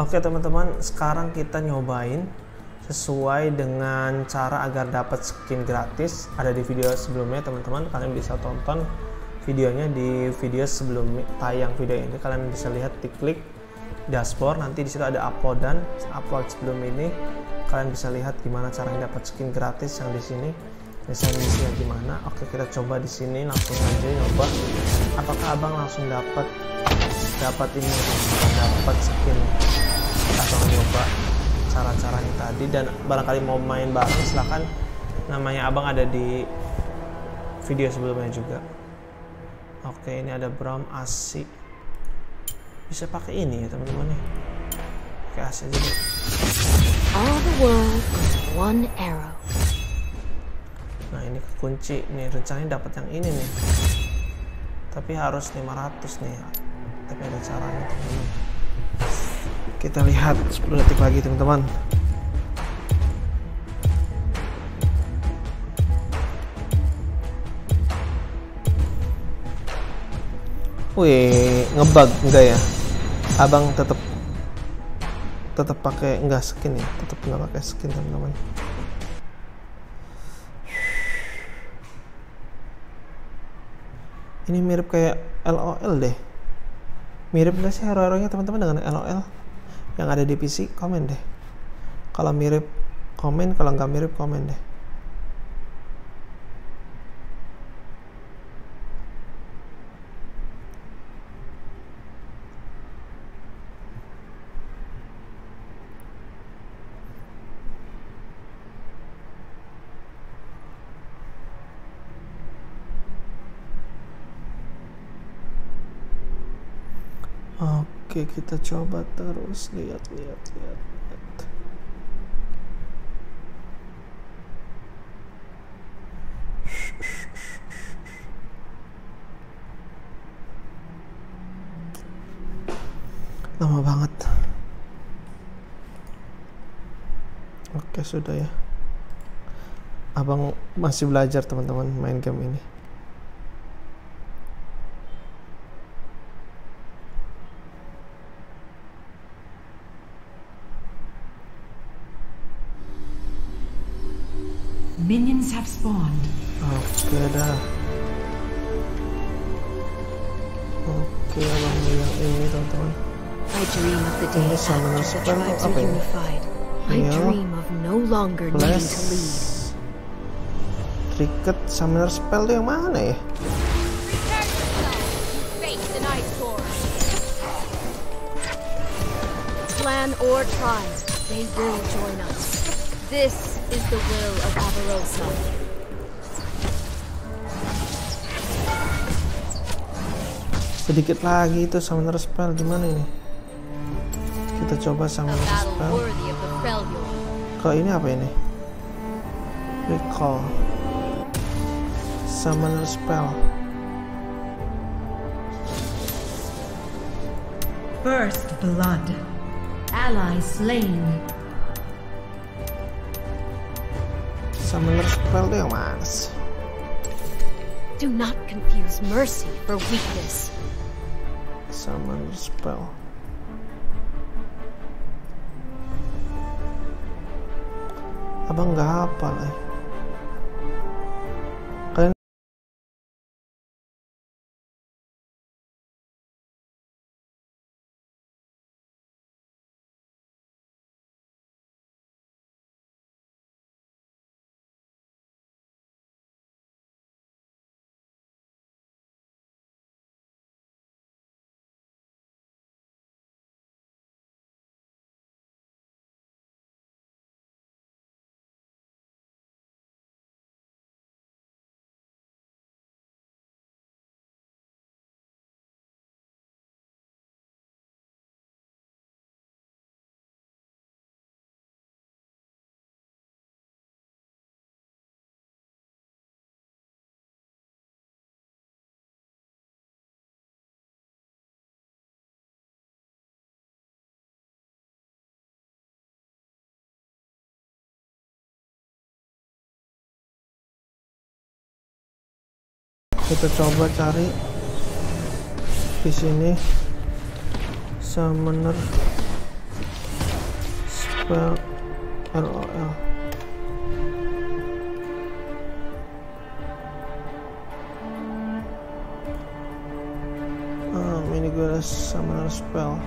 Oke teman-teman, sekarang kita nyobain sesuai dengan cara agar dapat skin gratis. Ada di video sebelumnya teman-teman, kalian bisa tonton videonya di video sebelum tayang video ini. Kalian bisa lihat di klik dashboard, nanti di situ ada upload dan upload sebelum ini. Kalian bisa lihat gimana caranya dapat skin gratis yang di sini. Misalnya gimana? Oke, kita coba di sini langsung aja nyoba. Apakah abang langsung dapat dapat ini dapat skin atau nyoba cara-caranya tadi. Dan barangkali mau main bareng silahkan namanya abang ada di video sebelumnya juga. Oke ini ada Bram AC bisa pakai ini ya teman-teman ya pakai AC aja deh. All the world one arrow. nah ini kunci. Nih rencananya dapat yang ini nih. Tapi harus 500 nih tapi ada caranya teman-teman kita lihat 10 detik lagi teman-teman Wih, ngebug enggak ya? Abang tetap tetap pakai enggak skin ya, tetap enggak pakai skin teman-teman. Ini mirip kayak LOL deh. Mirip nggak sih hero-heronya teman-teman dengan LOL yang ada di PC? Komen deh. Kalau mirip komen, kalau nggak mirip komen deh. Oke, kita coba terus lihat lihat lihat. lihat. Lama banget. Oke, sudah ya. Abang masih belajar teman-teman main game ini. Minions have spawned. Oke dah. Oke, abang mau yang ini teman-teman. I dream of the day Ini sama after the spell tribes apa are ini? unified. I Iya. dream of no longer needing to lead. Bless. Tricket Summoner Spell tuh yang mana ya? Face an ice storm. Clan or tribe, they will join us. This is the will of Avarosa. Sedikit lagi itu Summoner Spell gimana ini? Kita coba Summoner Spell. Kalau ini apa ini? Recall. Summoner Spell. First blood. Ally slain. Summoner Spell tuh yang? Do not confuse mercy for weakness. Summoner Spell. Abang nggak hafal eh. Kita coba cari di sini. Summoner spell LOL um, ini gue summoner spell.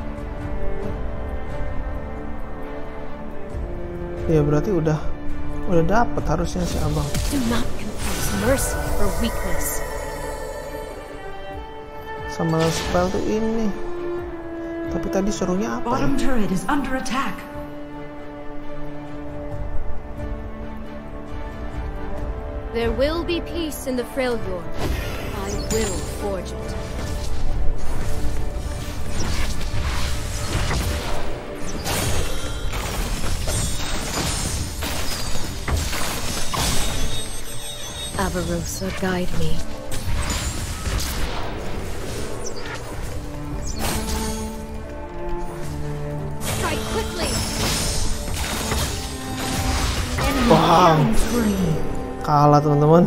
Ya berarti udah udah dapet harusnya si abang. Do not confuse mercy for weakness. Summoner spell tuh ini tapi tadi suruhnya apa ya? Bottom turret is under attack. There will be peace in the Freljord. I will forge it. Avarosa, guide me. Spree. kalah teman-teman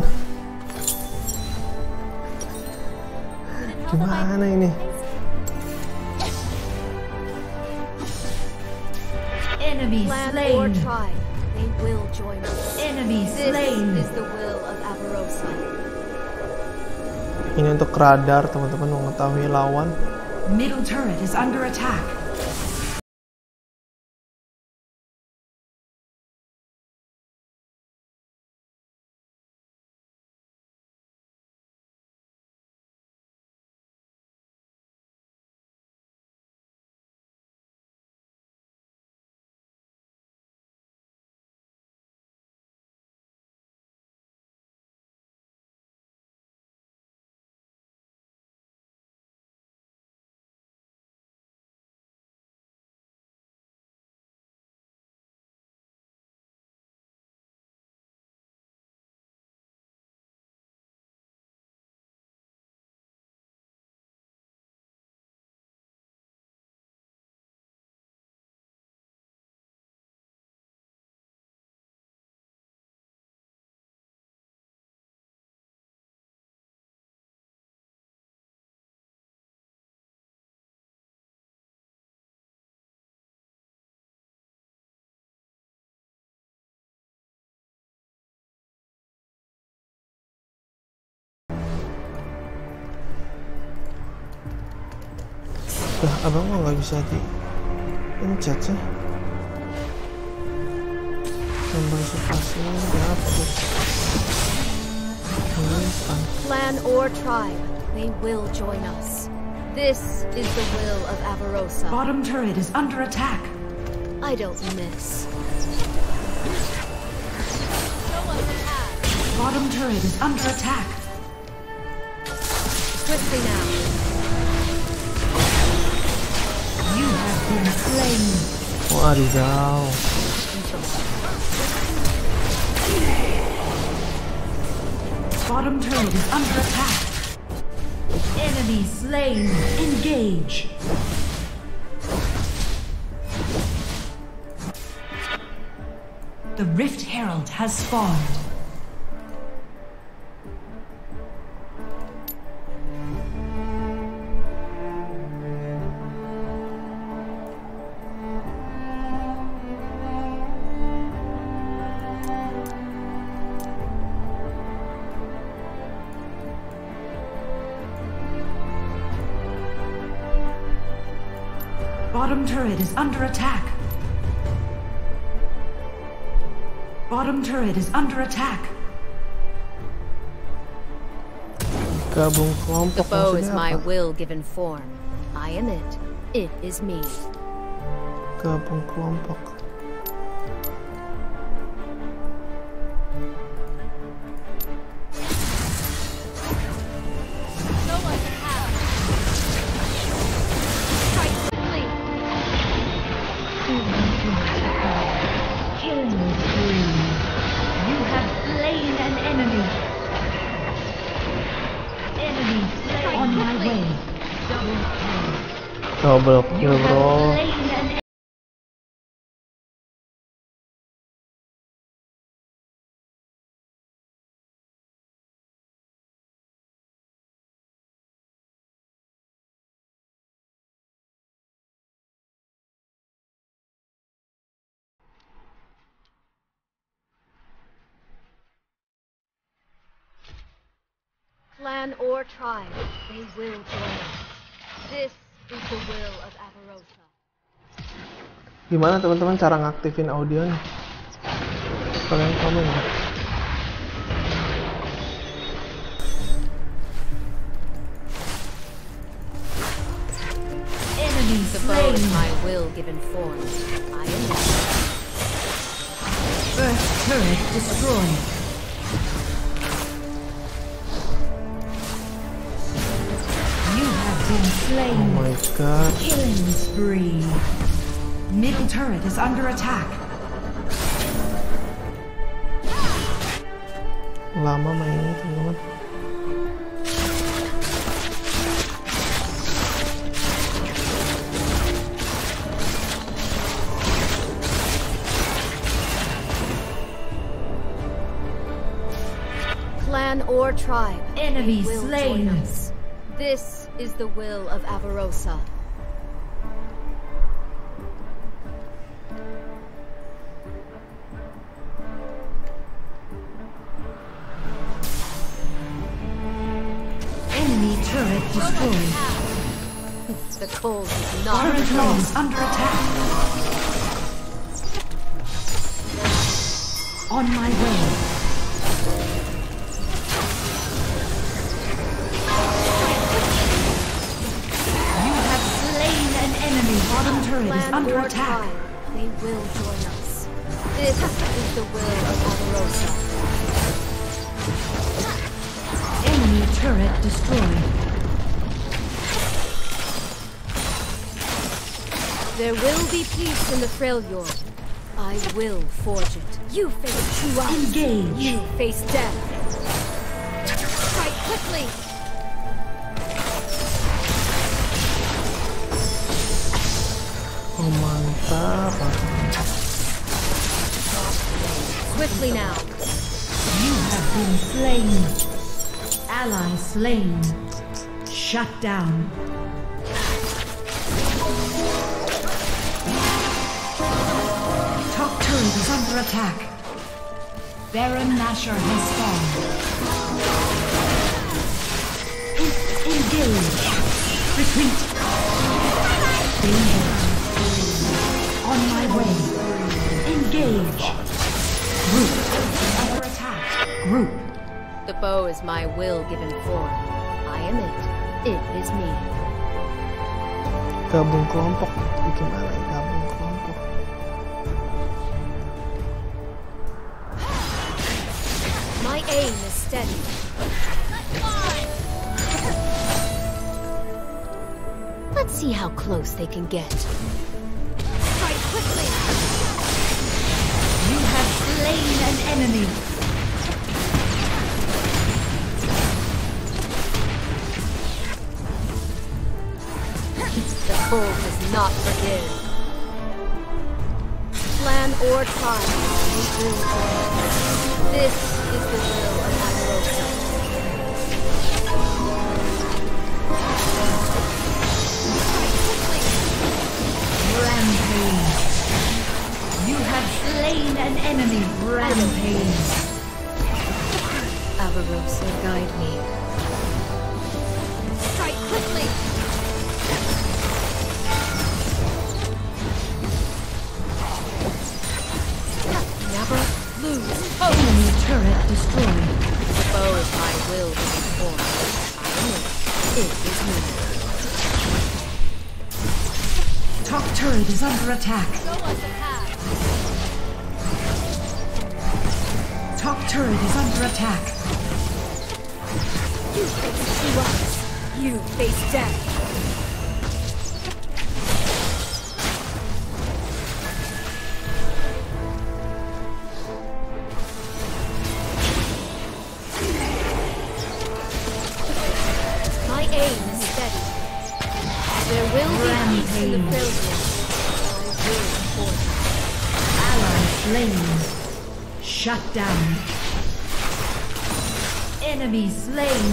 gimana ini Enemy Clan or slain. tribe, they will join us. Enemy This slain. is the will of Avarosa. ini untuk radar teman-teman mengetahui lawan Middle turret is under attack. Lah, abang mah nggak bisa di pencet sih. Tombol spasinya dihapus. Ini. Clan or tribe, they will join us. This is the will of Avarosa. Bottom turret is under attack. I don't miss. Bottom turret is under attack. Swiftly now. Been slain. Bottom turret is under attack. Enemy slain. Engage. The Rift Herald has spawned. Bottom turret is under attack. Bottom turret is under attack. The kelompok bow is my will given form. I am it. It is me. Gabung kelompok. trouble you, bro. clan or tribe, they will join us. This Gimana teman-teman cara ngaktifin audio nih? Kalian komen ya. Enemy The bow is slain. my will given form. I am it. First turret destroyed. You have been Oh my god. Killing spree. Middle turret is under attack. Lama mainnya teman-teman. Clan or tribe, Enemy will slain. This is the will of Avarosa. Enemy turret destroyed. The cold is not Turret lane under attack. On my way. Bottom turret is under attack. tribe, they will join us. This is the will of Avarosa. Enemy turret destroyed. There will be peace in the Freljord. I will forge it. You face true us. Engage. You face death. Fight quickly. Swiftly now. You have been slain. Ally slain. Shut down. Top turret is under attack. Baron Nashor has fallen. En- engage. Retreat. Danger. On my way. Engage. Group. Under attack. Group. The bow is my will given form. I am it. It is me. Gabung kelompok. Bikin alay gabung kelompok. My aim is steady. Let's see how close they can get. Slain an enemy. The cold does not forgive. Plan or tribe, we will join. This is the will of Avarosa. Rampage. Slain an enemy. Rampage. Avarosa, guide me. Strike quickly! Never lose. Oh. Enemy turret destroyed. The bow is my will to be formed. I it. Is me. Top turret is under attack. Show Top turret is under attack. You face us. You face death. My aim is steady. There will be peace in the Rampage. I will forge. Ally slain. Shut down. Enemy slain.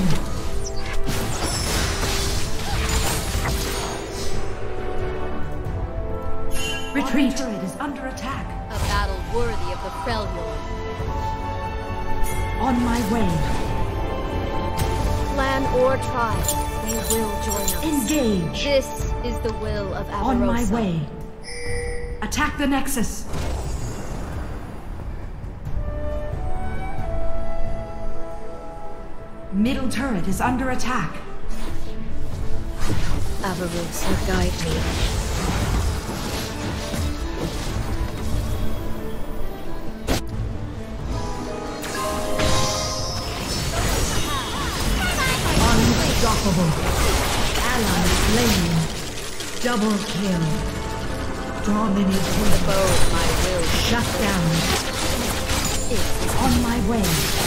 Retreat. turret is under attack. A battle worthy of the Freljord. On my way. clan or tribe, they will join us. Engage. This is the will of Avarosa. On my way. Attack the Nexus. Middle turret is under attack. Avarosa, guide me. Unstoppable. Ally slain. Double kill. Dominating. Bow my will. Shut down. is On my way.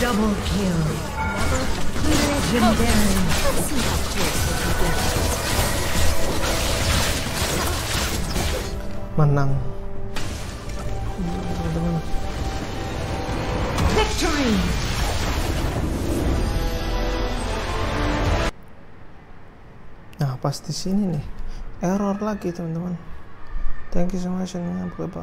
Double kill. Legendary. Let's see how close we can get. menang Victory! nah pas di sini nih error lagi teman-teman thank you so much and bye bye